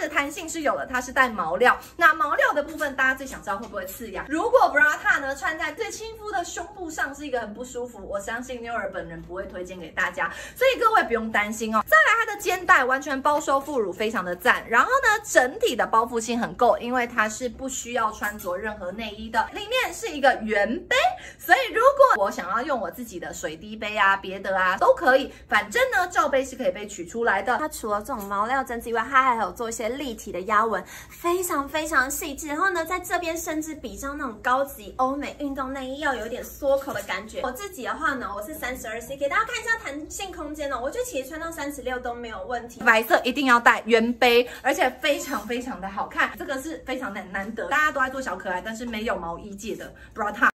的弹性是有了，它是带毛料。那毛料的部分，大家最想知道会不会刺痒？如果 bra 塔呢穿在最亲肤的胸部上是一个很不舒服，我相信妞儿本人不会推荐给大家，所以各位不用担心哦。再来，它的肩带完全包收副乳，非常的赞。然后呢，整体的包覆性很够，因为它是不需要穿着任何内衣的。里面是一个圆杯，所以如我想要用我自己的水滴杯啊，别的啊都可以，反正呢罩杯是可以被取出来的。它除了这种毛料针织以外，它还有做一些立体的压纹，非常非常细致。然后呢，在这边甚至比上那种高级欧美运动内衣要有点缩口的感觉。我自己的话呢，我是三十二 C，给大家看一下弹性空间哦。我觉得其实穿到三十六都没有问题。白色一定要带圆杯，而且非常非常的好看，这个是非常难难得，大家都在做小可爱，但是没有毛衣界的 bra top。